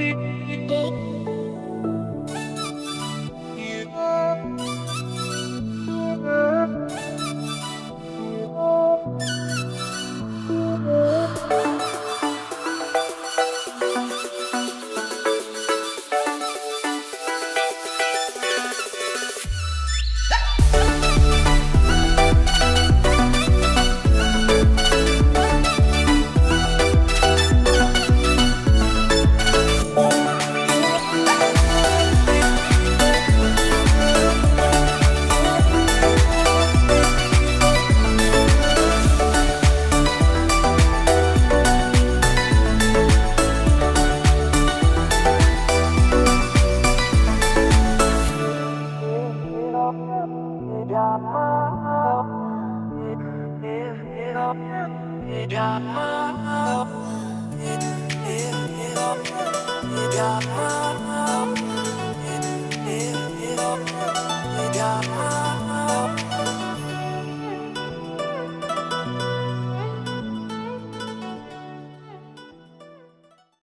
You. Yeah.